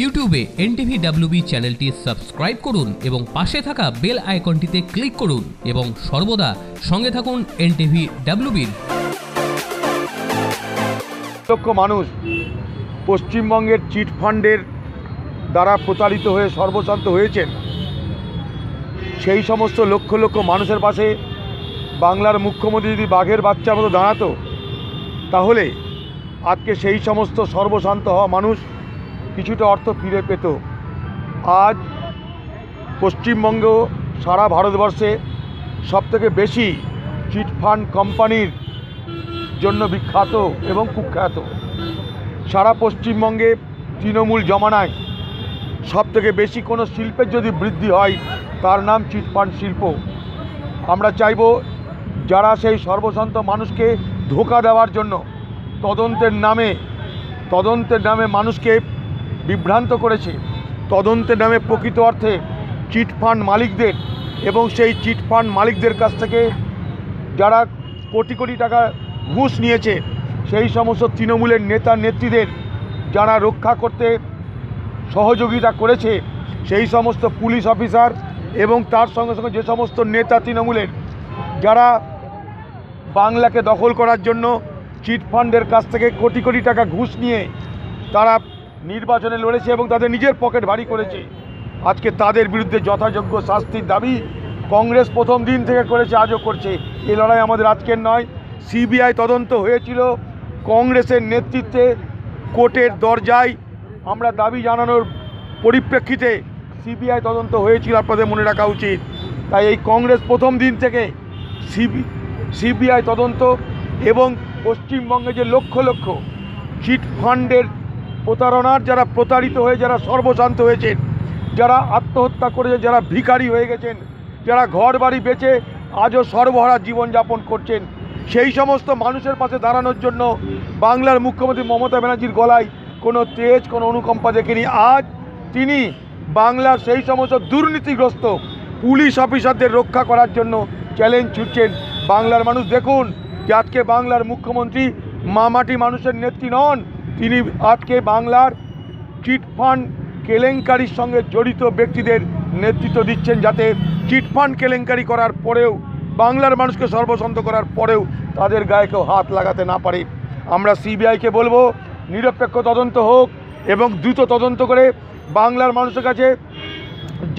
ইউটিউবে NTV WB চ্যানেলটি subscribe করুন এবং পাশে থাকা বেল আইকনটিতে ক্লিক করুন এবং সর্বদা সঙ্গে থাকুন এনটিভি ডাব্লিউবির লক্ষ মানুষ পশ্চিমবঙ্গের চিট ফান্ডের দ্বারা প্রতারিত হয়ে সর্বশান্ত হয়েছেন। সেই সমস্ত লক্ষ লক্ষ মানুষের পাশে বাংলার মুখ্যমন্ত্রী যদি বাঘের বাচ্চার মতো দাঁড়াতো, তাহলে আজকে সেই সমস্ত সর্বশান্ত হওয়া মানুষ কিছুটা অর্থ ফিরে পেত। আজ পশ্চিমবঙ্গ সারা ভারতবর্ষে সবথেকে বেশি চিটফান্ড কোম্পানির জন্য বিখ্যাত এবং কুখ্যাত। সারা পশ্চিমবঙ্গে তৃণমূল জমানায় সব থেকে বেশি কোনো শিল্পের যদি বৃদ্ধি হয়, তার নাম চিটফান্ড শিল্প। আমরা চাইব যারা সেই সর্বশান্ত মানুষকে ধোকা দেওয়ার জন্য তদন্তের নামে তদন্তের নামে মানুষকে বিভ্রান্ত করেছে। তদন্তের নামে প্রকৃত অর্থে চিটফান্ড মালিকদের এবং সেই চিটফান্ড মালিকদের কাছ থেকে যারা কোটি কোটি টাকা ঘুষ নিয়েছে, সেই সমস্ত তৃণমূলের নেতা নেত্রীদের যারা রক্ষা করতে সহযোগিতা করেছে, সেই সমস্ত পুলিশ অফিসার এবং তার সঙ্গে সঙ্গে যে সমস্ত নেতা তৃণমূলের যারা বাংলাকে দখল করার জন্য চিটফান্ডের কাছ থেকে কোটি কোটি টাকা ঘুষ নিয়ে তারা নির্বাচনে লড়েছে এবং তাদের নিজের পকেট ভারী করেছে। আজকে তাদের বিরুদ্ধে যথাযোগ্য শাস্তির দাবি কংগ্রেস প্রথম দিন থেকে করেছে, আজও করছে। এই লড়াই আমাদের আজকের নয়। সিবিআই তদন্ত হয়েছিল। কংগ্রেসের নেতৃত্বে কোর্টের দরজায় আমরা দাবি জানানোর পরিপ্রেক্ষিতে সিবিআই তদন্ত হয়েছিল, আপনাদের মনে রাখা উচিত। তাই এই কংগ্রেস প্রথম দিন থেকে সিবি, সিবিআই তদন্ত এবং পশ্চিমবঙ্গে যে লক্ষ লক্ষ চিট ফান্ডের প্রতারণার যারা প্রতারিত হয়ে, যারা সর্বশান্ত হয়েছেন, যারা আত্মহত্যা করেছে যারা ভিখারি হয়ে গেছেন, যারা ঘর বাড়ি বেচে আজও সর্বহারা জীবনযাপন করছেন, সেই সমস্ত মানুষের পাশে দাঁড়ানোর জন্য বাংলার মুখ্যমন্ত্রী মমতা ব্যানার্জির গলায় কোনো তেজ, কোনো অনুকম্পা দেখেনি। আজ তিনি বাংলার সেই সমস্ত দুর্নীতিগ্রস্ত পুলিশ অফিসারদের রক্ষা করার জন্য চ্যালেঞ্জ ছুটছেন বাংলার মানুষ। দেখুন, যে আজকে বাংলার মুখ্যমন্ত্রী মামাটি মানুষের নেত্রী নন তিনি আজকে বাংলার চিটফান্ড কেলেঙ্কারির সঙ্গে জড়িত ব্যক্তিদের নেতৃত্ব দিচ্ছেন যাতে চিটফান্ড কেলেঙ্কারি করার পরেও, বাংলার মানুষকে সর্বসন্ত করার পরেও তাদের গায়ে কেউ হাত লাগাতে না পারে। আমরা সিবিআইকে বলব, নিরপেক্ষ তদন্ত হোক এবং দ্রুত তদন্ত করে বাংলার মানুষের কাছে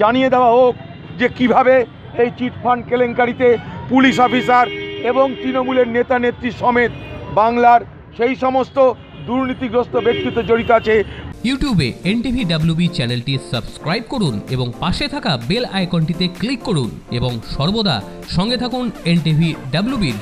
জানিয়ে দেওয়া হোক যে কীভাবে এই চিটফান্ড কেলেঙ্কারিতে পুলিশ অফিসার এবং তৃণমূলের নেতা নেত্রী সমেত বাংলার সেই সমস্ত দুর্নীতিগ্রস্ত ব্যক্তিত্ব জড়িত আছে। ইউটিউবে এনটিভি ডাব্লিউবি চ্যানেলটি সাবস্ক্রাইব করুন এবং পাশে থাকা বেল আইকনটিতে ক্লিক করুন এবং সর্বদা সঙ্গে থাকুন এনটিভি ডাব্লিউবির